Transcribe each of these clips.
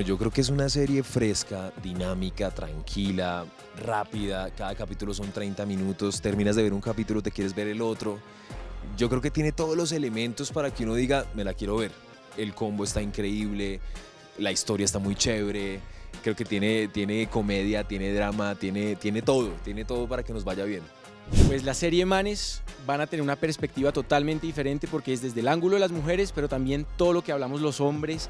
yo creo que es una serie fresca, dinámica, tranquila, rápida. Cada capítulo son 30 minutos. Terminas de ver un capítulo, te quieres ver el otro. Yo creo que tiene todos los elementos para que uno diga, me la quiero ver. El combo está increíble, la historia está muy chévere. Creo que tiene, tiene comedia, tiene drama, tiene, tiene todo, tiene todo para que nos vaya bien. Pues la serie Manes van a tener una perspectiva totalmente diferente porque es desde el ángulo de las mujeres, pero también todo lo que hablamos los hombres,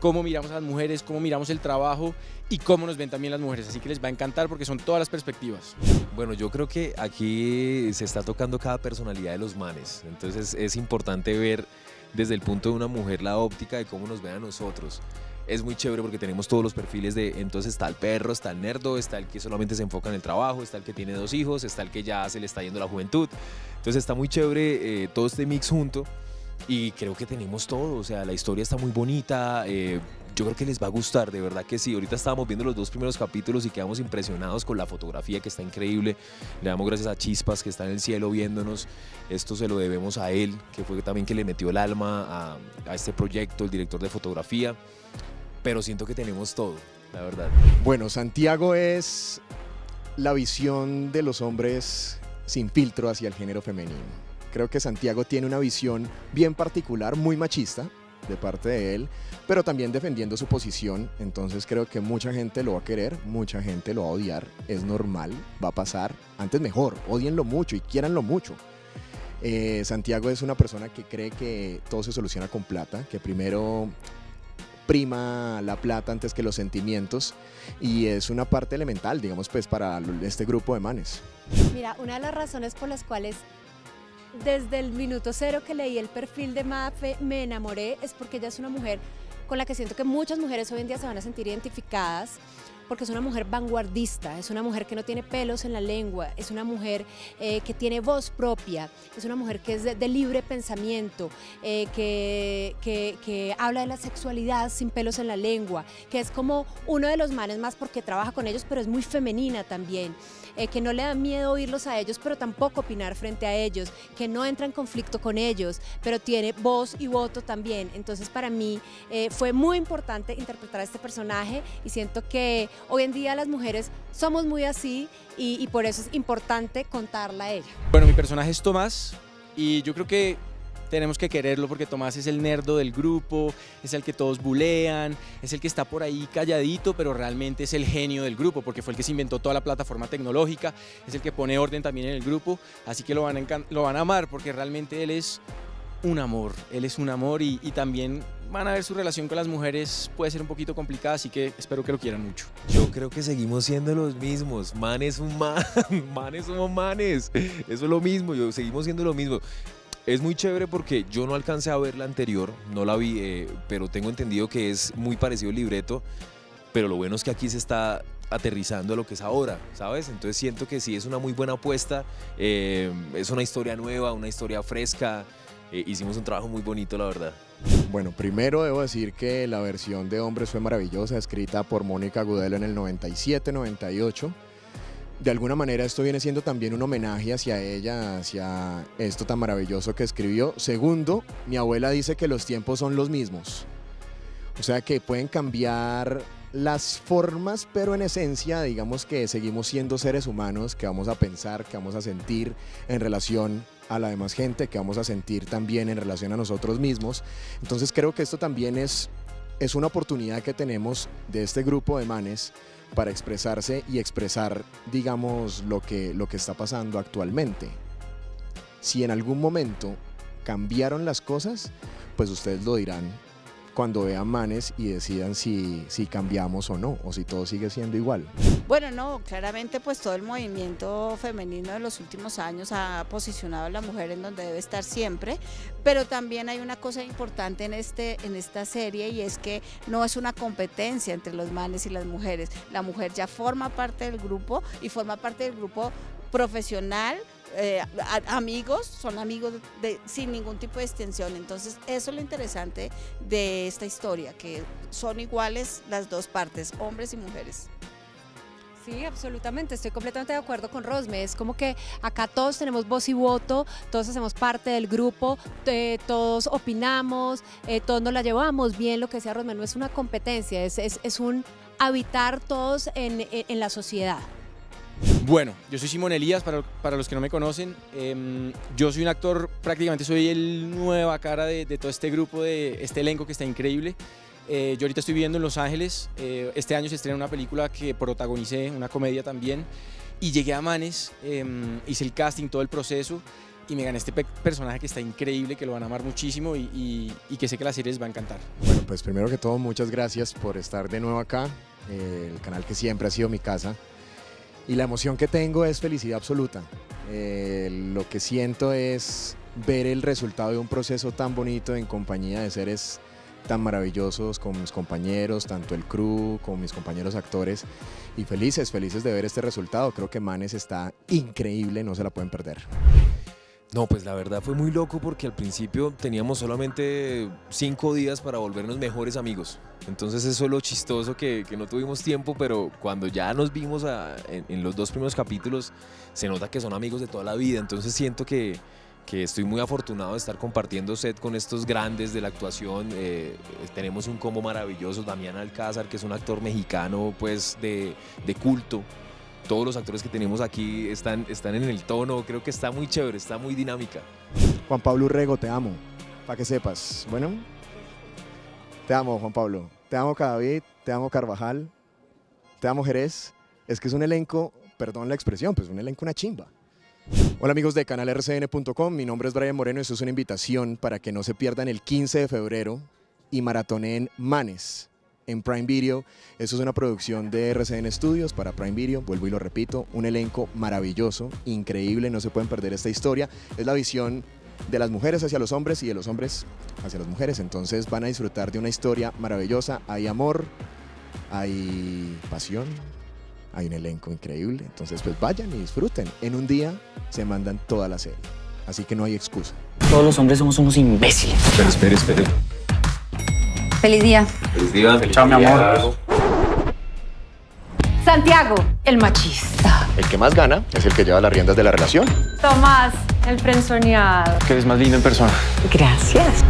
cómo miramos a las mujeres, cómo miramos el trabajo y cómo nos ven también las mujeres. Así que les va a encantar porque son todas las perspectivas. Bueno, yo creo que aquí se está tocando cada personalidad de los manes. Entonces es importante ver desde el punto de una mujer la óptica de cómo nos ven a nosotros es muy chévere porque tenemos todos los perfiles de, entonces está el perro, está el nerdo, está el que solamente se enfoca en el trabajo, está el que tiene dos hijos, está el que ya se le está yendo la juventud. Entonces está muy chévere eh, todo este mix junto y creo que tenemos todo, o sea, la historia está muy bonita. Eh, yo creo que les va a gustar, de verdad que sí. Ahorita estábamos viendo los dos primeros capítulos y quedamos impresionados con la fotografía que está increíble. Le damos gracias a Chispas que está en el cielo viéndonos. Esto se lo debemos a él, que fue también que le metió el alma a, a este proyecto, el director de fotografía pero siento que tenemos todo, la verdad. Bueno, Santiago es la visión de los hombres sin filtro hacia el género femenino. Creo que Santiago tiene una visión bien particular, muy machista de parte de él, pero también defendiendo su posición. Entonces creo que mucha gente lo va a querer, mucha gente lo va a odiar. Es normal, va a pasar. Antes mejor, odienlo mucho y quieranlo mucho. Eh, Santiago es una persona que cree que todo se soluciona con plata, que primero prima la plata antes que los sentimientos y es una parte elemental, digamos, pues para este grupo de manes. Mira, una de las razones por las cuales desde el minuto cero que leí el perfil de Mafe me enamoré es porque ella es una mujer con la que siento que muchas mujeres hoy en día se van a sentir identificadas porque es una mujer vanguardista, es una mujer que no tiene pelos en la lengua, es una mujer eh, que tiene voz propia, es una mujer que es de, libre pensamiento, eh, que, que, habla de la sexualidad sin pelos en la lengua, que es como uno de los manes más porque trabaja con ellos, pero es muy femenina también. Eh, que no le da miedo oírlos a ellos, pero tampoco opinar frente a ellos, que no entra en conflicto con ellos, pero tiene voz y voto también. Entonces para mí fue muy importante interpretar a este personaje y siento que Hoy en día las mujeres somos muy así y, por eso es importante contarla a ella. Bueno, mi personaje es Tomás y yo creo que tenemos que quererlo porque Tomás es el nerdo del grupo, es el que todos bulean, es el que está por ahí calladito, pero realmente es el genio del grupo porque fue el que se inventó toda la plataforma tecnológica, es el que pone orden también en el grupo, así que lo van a, lo van a amar porque realmente él es un amor, él es un amor y, también van a ver su relación con las mujeres puede ser un poquito complicada, así que espero que lo quieran mucho. Yo creo que seguimos siendo los mismos, manes un man, manes somos manes, eso es lo mismo, yo seguimos siendo lo mismo. Es muy chévere porque yo no alcancé a ver la anterior, no la vi, eh, pero tengo entendido que es muy parecido el libreto, pero lo bueno es que aquí se está aterrizando a lo que es ahora, ¿sabes? Entonces siento que sí es una muy buena apuesta, eh, es una historia nueva, una historia fresca, eh, hicimos un trabajo muy bonito, la verdad. Bueno, primero debo decir que la versión de Hombres fue maravillosa, escrita por Mónica Gudelo en el 97-98. De alguna manera esto viene siendo también un homenaje hacia ella, hacia esto tan maravilloso que escribió. Segundo, mi abuela dice que los tiempos son los mismos. O sea que pueden cambiar las formas, pero en esencia digamos que seguimos siendo seres humanos, que vamos a pensar, que vamos a sentir en relación a la demás gente, que vamos a sentir también en relación a nosotros mismos. Entonces creo que esto también es, es una oportunidad que tenemos de este grupo de manes para expresarse y expresar, digamos, lo que, lo que está pasando actualmente. Si en algún momento cambiaron las cosas, pues ustedes lo dirán cuando vean manes y decidan si, si cambiamos o no, o si todo sigue siendo igual. Bueno, no, claramente pues todo el movimiento femenino de los últimos años ha posicionado a la mujer en donde debe estar siempre, pero también hay una cosa importante en, este, en esta serie y es que no es una competencia entre los manes y las mujeres. La mujer ya forma parte del grupo y forma parte del grupo profesional, eh, amigos, son amigos de, sin ningún tipo de extensión. Entonces, eso es lo interesante de esta historia, que son iguales las dos partes, hombres y mujeres. Sí, absolutamente, estoy completamente de acuerdo con Rosme. Es como que acá todos tenemos voz y voto, todos hacemos parte del grupo, todos opinamos, eh, todos nos la llevamos bien, lo que sea Rosme, no es una competencia, es, es- es un habitar todos en- en la sociedad. Bueno, yo soy Simón Elías, para, para los que no me conocen. Em, yo soy un actor, prácticamente soy el nueva cara de, todo este grupo, de este elenco que está increíble. Eh, yo ahorita estoy viviendo en Los Ángeles. eh, este año se estrena una película que protagonicé, una comedia también. Y llegué a Manes, em, hice el casting, todo el proceso. Y me gané este pe- personaje que está increíble, que lo van a amar muchísimo y que sé que la serie les va a encantar. Bueno, pues primero que todo, muchas gracias por estar de nuevo acá, eh, el canal que siempre ha sido mi casa. Y la emoción que tengo es felicidad absoluta. Eh, lo que siento es ver el resultado de un proceso tan bonito en compañía de seres tan maravillosos con mis compañeros, tanto el crew como mis compañeros actores. Y felices, felices de ver este resultado. Creo que Manes está increíble, no se la pueden perder. No, pues la verdad fue muy loco porque al principio teníamos solamente cinco días para volvernos mejores amigos. Entonces eso es lo chistoso que, no tuvimos tiempo, pero cuando ya nos vimos en, los dos primeros capítulos, se nota que son amigos de toda la vida. Entonces siento que, estoy muy afortunado de estar compartiendo set con estos grandes de la actuación. Eh, tenemos un combo maravilloso, Damián Alcázar, que es un actor mexicano pues de culto todos los actores que tenemos aquí están, están en el tono, creo que está muy chévere, está muy dinámica. Juan Pablo Urrego, te amo, para que sepas. Bueno, te amo, Juan Pablo. Te amo, Cadavid. Te amo, Carvajal. Te amo, Jerez. Es que es un elenco, perdón la expresión, pues un elenco una chimba. Hola amigos de canalrcn.com, mi nombre es Brian Moreno, esto es una invitación para que no se pierdan el 15 de febrero y maratoneen Manes en Prime Video. Esto es una producción de RCN Studios para Prime Video, vuelvo y lo repito, un elenco maravilloso, increíble, no se pueden perder esta historia. Es la visión de las mujeres hacia los hombres y de los hombres hacia las mujeres, entonces van a disfrutar de una historia maravillosa, hay amor, hay pasión, hay un elenco increíble, entonces pues vayan y disfruten. En un día se mandan toda la serie, así que no hay excusa. Todos los hombres somos unos imbéciles. Pero espere, espere. Feliz día. Feliz día, feliz Chao, mi amor. Santiago, el machista. El que más gana es el que lleva las riendas de la relación. Tomás, el frenzoneado. Que eres más lindo en persona. Gracias.